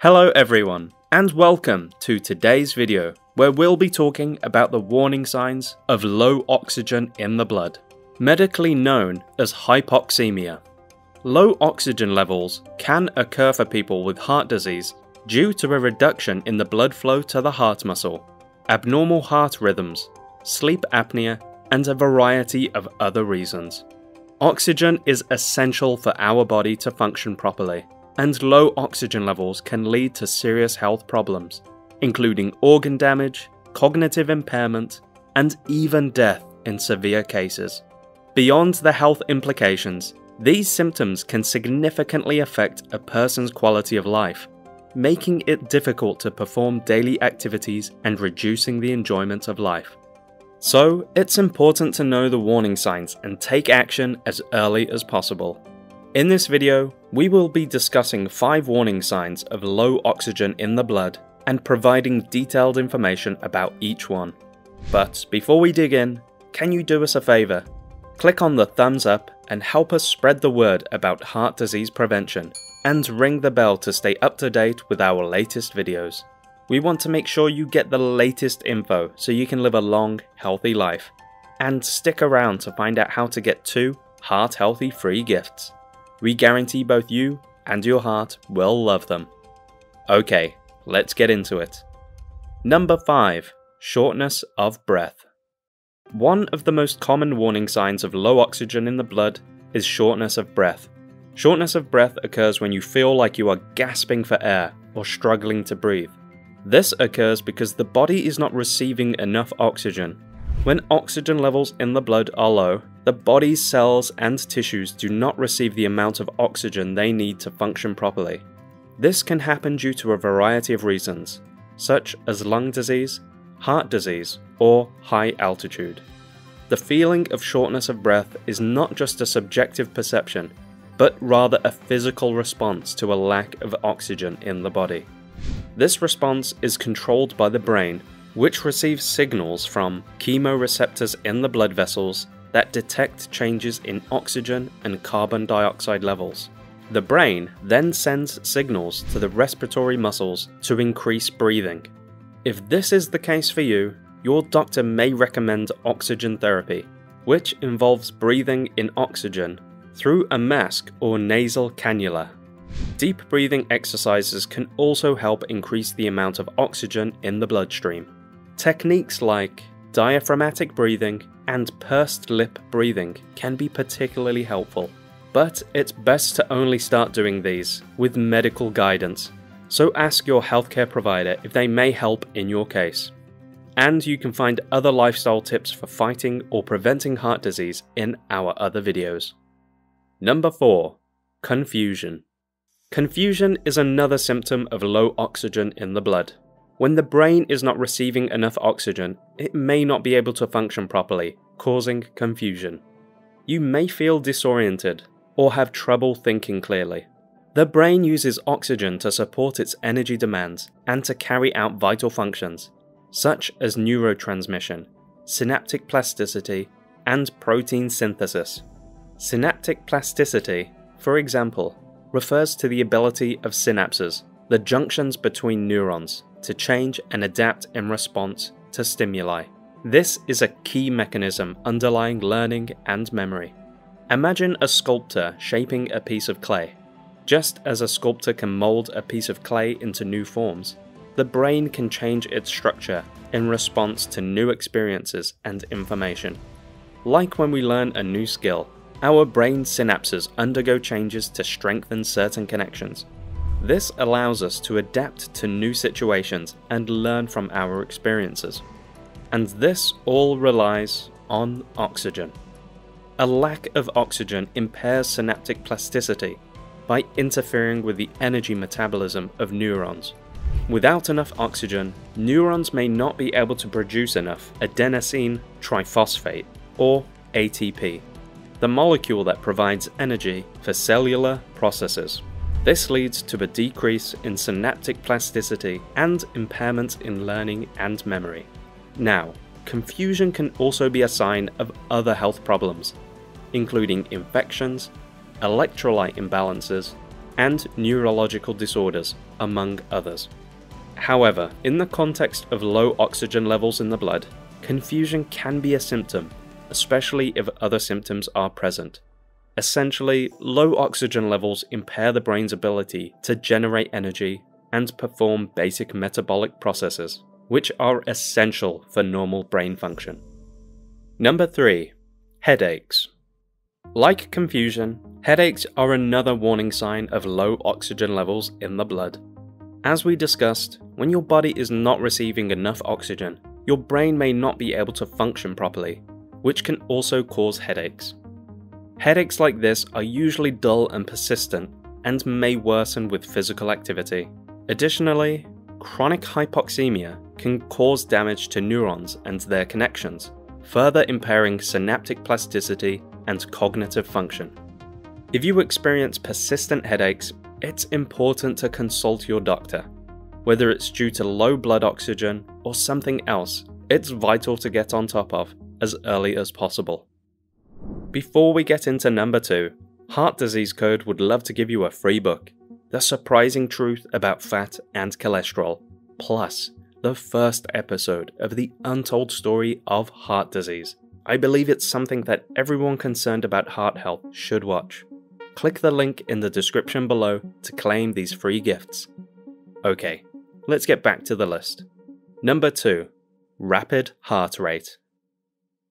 Hello everyone, and welcome to today's video, where we'll be talking about the warning signs of low oxygen in the blood, medically known as hypoxemia. Low oxygen levels can occur for people with heart disease due to a reduction in the blood flow to the heart muscle, abnormal heart rhythms, sleep apnea, and a variety of other reasons. Oxygen is essential for our body to function properly, and low oxygen levels can lead to serious health problems, including organ damage, cognitive impairment, and even death in severe cases. Beyond the health implications, these symptoms can significantly affect a person's quality of life, making it difficult to perform daily activities and reducing the enjoyment of life. So, it's important to know the warning signs and take action as early as possible. In this video, we will be discussing 5 warning signs of low oxygen in the blood and providing detailed information about each one. But before we dig in, can you do us a favour? Click on the thumbs up and help us spread the word about heart disease prevention, and ring the bell to stay up to date with our latest videos. We want to make sure you get the latest info so you can live a long, healthy life. And stick around to find out how to get two heart healthy free gifts. We guarantee both you and your heart will love them. Okay, let's get into it. Number 5 Shortness of breath. One of the most common warning signs of low oxygen in the blood is shortness of breath. Shortness of breath occurs when you feel like you are gasping for air or struggling to breathe. This occurs because the body is not receiving enough oxygen. When oxygen levels in the blood are low, the body's cells and tissues do not receive the amount of oxygen they need to function properly. This can happen due to a variety of reasons, such as lung disease, heart disease, or high altitude. The feeling of shortness of breath is not just a subjective perception, but rather a physical response to a lack of oxygen in the body. This response is controlled by the brain, which receives signals from chemoreceptors in the blood vessels that detect changes in oxygen and carbon dioxide levels. The brain then sends signals to the respiratory muscles to increase breathing. If this is the case for you, your doctor may recommend oxygen therapy, which involves breathing in oxygen through a mask or nasal cannula. Deep breathing exercises can also help increase the amount of oxygen in the bloodstream. Techniques like diaphragmatic breathing and pursed lip breathing can be particularly helpful, but it's best to only start doing these with medical guidance, so ask your healthcare provider if they may help in your case. And you can find other lifestyle tips for fighting or preventing heart disease in our other videos. Number 4. Confusion. Confusion is another symptom of low oxygen in the blood. When the brain is not receiving enough oxygen, it may not be able to function properly, causing confusion. You may feel disoriented or have trouble thinking clearly. The brain uses oxygen to support its energy demands and to carry out vital functions, such as neurotransmission, synaptic plasticity, and protein synthesis. Synaptic plasticity, for example, refers to the ability of synapses, the junctions between neurons, to change and adapt in response to stimuli. This is a key mechanism underlying learning and memory. Imagine a sculptor shaping a piece of clay. Just as a sculptor can mold a piece of clay into new forms, the brain can change its structure in response to new experiences and information. Like when we learn a new skill, our brain synapses undergo changes to strengthen certain connections. This allows us to adapt to new situations and learn from our experiences. And this all relies on oxygen. A lack of oxygen impairs synaptic plasticity by interfering with the energy metabolism of neurons. Without enough oxygen, neurons may not be able to produce enough adenosine triphosphate, or ATP, the molecule that provides energy for cellular processes. This leads to a decrease in synaptic plasticity and impairment in learning and memory. Now, confusion can also be a sign of other health problems, including infections, electrolyte imbalances, and neurological disorders, among others. However, in the context of low oxygen levels in the blood, confusion can be a symptom, especially if other symptoms are present. Essentially, low oxygen levels impair the brain's ability to generate energy and perform basic metabolic processes, which are essential for normal brain function. Number 3. Headaches. Like confusion, headaches are another warning sign of low oxygen levels in the blood. As we discussed, when your body is not receiving enough oxygen, your brain may not be able to function properly, which can also cause headaches. Headaches like this are usually dull and persistent and may worsen with physical activity. Additionally, chronic hypoxemia can cause damage to neurons and their connections, further impairing synaptic plasticity and cognitive function. If you experience persistent headaches, it's important to consult your doctor. Whether it's due to low blood oxygen or something else, it's vital to get on top of as early as possible. Before we get into number 2, Heart Disease Code would love to give you a free book, The Surprising Truth About Fat and Cholesterol, plus the first episode of the untold story of heart disease. I believe it's something that everyone concerned about heart health should watch. Click the link in the description below to claim these free gifts. Okay, let's get back to the list. Number 2. Rapid heart rate.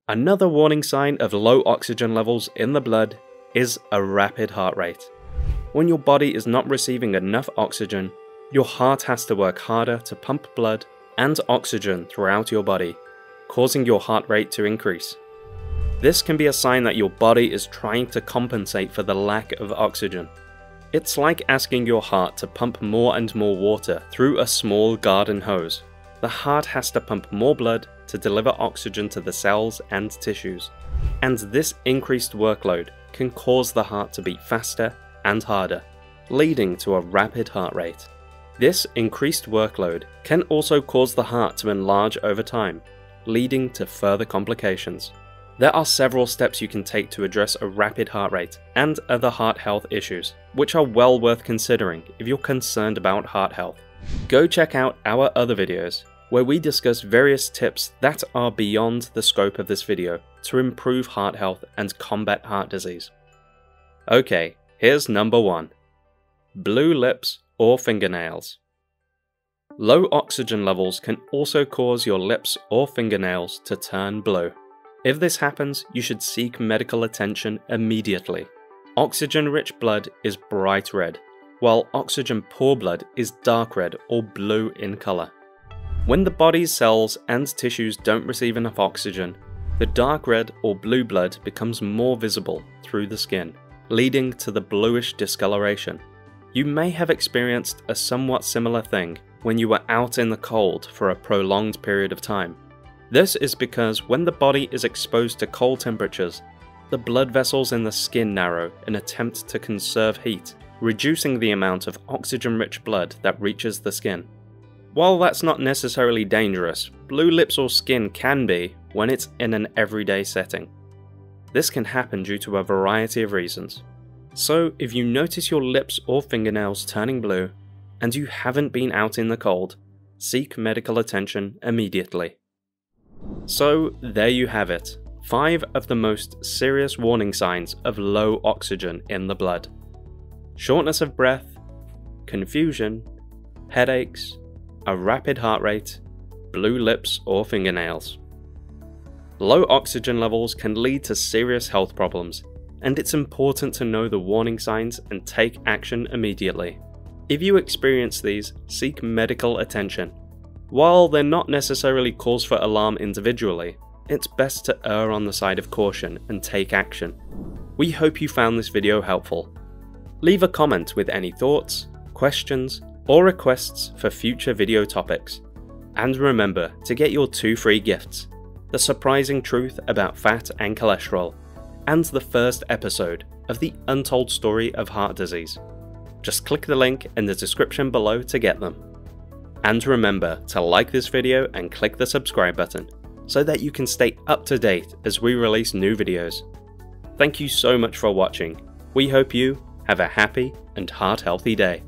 Another warning sign of low oxygen levels in the blood is a rapid heart rate. When your body is not receiving enough oxygen, your heart has to work harder to pump blood and oxygen throughout your body, causing your heart rate to increase. This can be a sign that your body is trying to compensate for the lack of oxygen. It's like asking your heart to pump more and more water through a small garden hose. The heart has to pump more blood to deliver oxygen to the cells and tissues. And this increased workload can cause the heart to beat faster and harder, leading to a rapid heart rate. This increased workload can also cause the heart to enlarge over time, leading to further complications. There are several steps you can take to address a rapid heart rate and other heart health issues, which are well worth considering if you're concerned about heart health. Go check out our other videos where we discuss various tips that are beyond the scope of this video to improve heart health and combat heart disease. Okay, here's number one. Blue lips or fingernails. Low oxygen levels can also cause your lips or fingernails to turn blue. If this happens, you should seek medical attention immediately. Oxygen-rich blood is bright red, while oxygen-poor blood is dark red or blue in colour. When the body's cells and tissues don't receive enough oxygen, the dark red or blue blood becomes more visible through the skin, leading to the bluish discoloration. You may have experienced a somewhat similar thing when you were out in the cold for a prolonged period of time. This is because when the body is exposed to cold temperatures, the blood vessels in the skin narrow in attempt to conserve heat, reducing the amount of oxygen-rich blood that reaches the skin. While that's not necessarily dangerous, blue lips or skin can be when it's in an everyday setting. This can happen due to a variety of reasons. So, if you notice your lips or fingernails turning blue, and you haven't been out in the cold, seek medical attention immediately. So, there you have it 5 of the most serious warning signs of low oxygen in the blood shortness of breath, confusion, headaches, a rapid heart rate, blue lips or fingernails. Low oxygen levels can lead to serious health problems, and it's important to know the warning signs and take action immediately. If you experience these, seek medical attention. While they're not necessarily cause for alarm individually, it's best to err on the side of caution and take action. We hope you found this video helpful. Leave a comment with any thoughts, questions, or requests for future video topics. And remember to get your two free gifts The Surprising Truth About Fat and Cholesterol, and the first episode of The Untold Story of Heart Disease. Just click the link in the description below to get them. And remember to like this video and click the subscribe button so that you can stay up to date as we release new videos. Thank you so much for watching. We hope you Have a happy and heart healthy day.